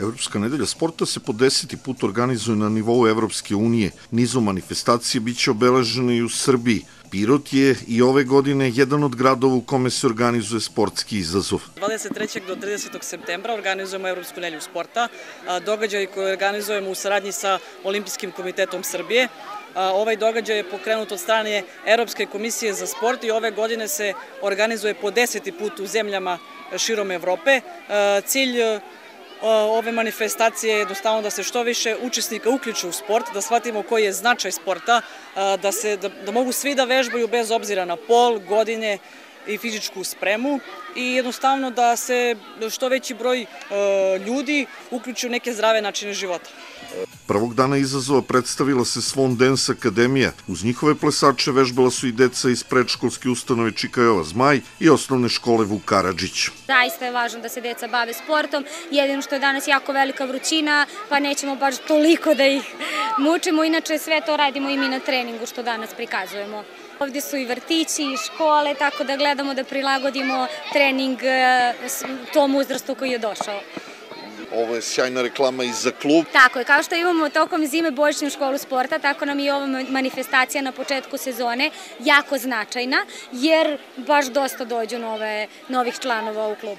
Evropska nedelja sporta se po deseti put organizuje na nivou Evropske unije. Nizom manifestacije biće obeležene i u Srbiji. Pirot je i ove godine jedan od gradova u kome se organizuje sportski izazov. 23. do 30. septembra organizujemo Evropsku nelju sporta, događaj koji organizujemo u saradnji sa Olimpijskim komitetom Srbije. Ovaj događaj je pokrenut od strane Evropske komisije za sport i ove godine se organizuje po deseti put u zemljama širom Evrope. Cilj ove manifestacije je jednostavno da se što više učesnika uključe u sport, da shvatimo koji je značaj sporta, da, se, da, da mogu svi da vežbaju bez obzira na pol, godine i fizičku spremu i jednostavno da se što veći broj e, ljudi uključi u neke zdrave načine života. Prvog dana izazova predstavila se Swan Dance Akademija. Uz njihove plesače vežbala su i deca iz predškolske ustanove Čikajova Zmaj i osnovne škole Vuk Karadžić. Zaista je važno da se deca bave sportom, jedino što je danas jako velika vrućina, pa nećemo baš toliko da ih mučimo, inače sve to radimo i mi na treningu što danas prikazujemo. Ovde su i vrtići i škole, tako da gledamo da prilagodimo trening e, tom uzrastu koji je došao. Ovo je sjajna reklama i za klub. Tako je, kao što imamo tokom zime božićnu školu sporta, tako nam i ova manifestacija na početku sezone jako značajna, jer baš dosta dođu nove, novih članova u klub.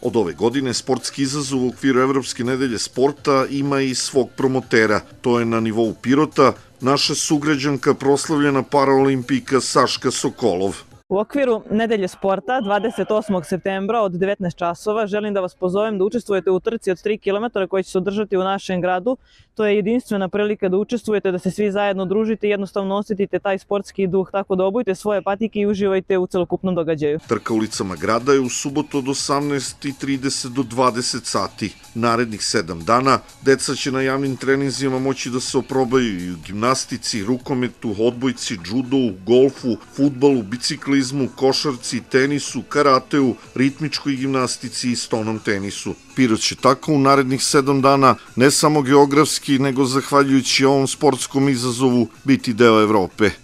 Od ove godine sportski izazov u okviru Evropske nedelje sporta ima i svog promotera. To je na nivou Pirota naša sugrađanka proslavljena paraolimpijka Saška Sokolov. U okviru Nedelje sporta 28. septembra od 19 časova želim da vas pozovem da učestvujete u trci od 3 km koja će se održati u našem gradu. To je jedinstvena prilika da učestvujete, da se svi zajedno družite i jednostavno osetite taj sportski duh, tako da obujte svoje patike i uživajte u celokupnom događaju. Trka ulicama grada je u subotu od 18.30 do 20 sati. Narednih 7 dana deca će na javnim treninzima moći da se oprobaju i u gimnastici, rukometu, odbojci, judu, golfu, futbalu, biciklizmu, košarci, tenisu, karateu, ritmičkoj gimnastici i stonom tenisu. Pirot će tako u narednih 7 dana ne samo geografski, nego zahvaljujući ovom sportskom izazovu biti deo Evrope.